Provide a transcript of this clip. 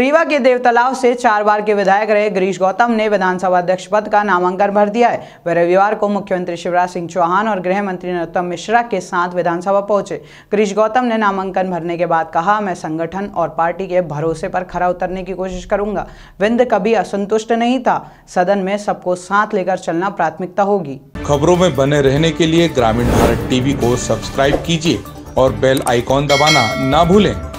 रीवा के देवतालाव से चार बार के विधायक रहे गिरीश गौतम ने विधानसभा अध्यक्ष पद का नामांकन भर दिया है। वे रविवार को मुख्यमंत्री शिवराज सिंह चौहान और गृह मंत्री नरोत्तम मिश्रा के साथ विधानसभा पहुँचे। गिरीश गौतम ने नामांकन भरने के बाद कहा, मैं संगठन और पार्टी के भरोसे पर खरा उतरने की कोशिश करूँगा। विंद कभी असंतुष्ट नहीं था। सदन में सबको साथ लेकर चलना प्राथमिकता होगी। खबरों में बने रहने के लिए ग्रामीण भारत टीवी को सब्सक्राइब कीजिए और बेल आइकॉन दबाना ना भूलें।